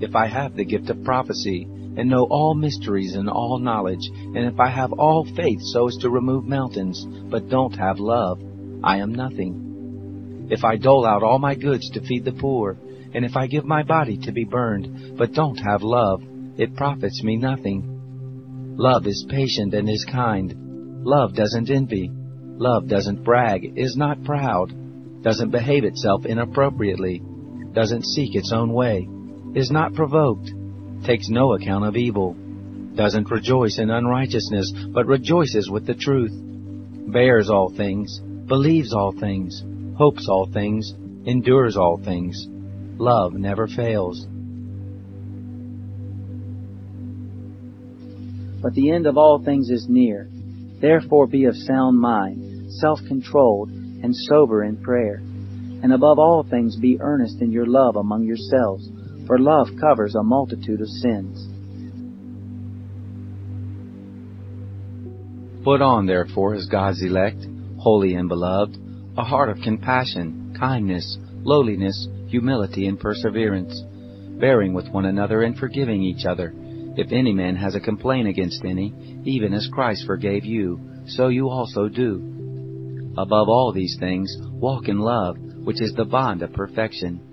if I have the gift of prophecy, and know all mysteries and all knowledge, and if I have all faith so as to remove mountains, but don't have love, I am nothing. If I dole out all my goods to feed the poor, and if I give my body to be burned, but don't have love, it profits me nothing. Love is patient and is kind. Love doesn't envy. Love doesn't brag, is not proud, doesn't behave itself inappropriately, doesn't seek its own way, is not provoked, takes no account of evil, doesn't rejoice in unrighteousness, but rejoices with the truth, bears all things, believes all things, hopes all things, endures all things. Love never fails. But the end of all things is near. Therefore be of sound mind, self-controlled, and sober in prayer. And above all things be earnest in your love among yourselves, for love covers a multitude of sins. Put on, therefore, as God's elect, holy and beloved, a heart of compassion, kindness, lowliness, humility, and perseverance, bearing with one another and forgiving each other. If any man has a complaint against any, even as Christ forgave you, so you also do. Above all these things, walk in love, which is the bond of perfection.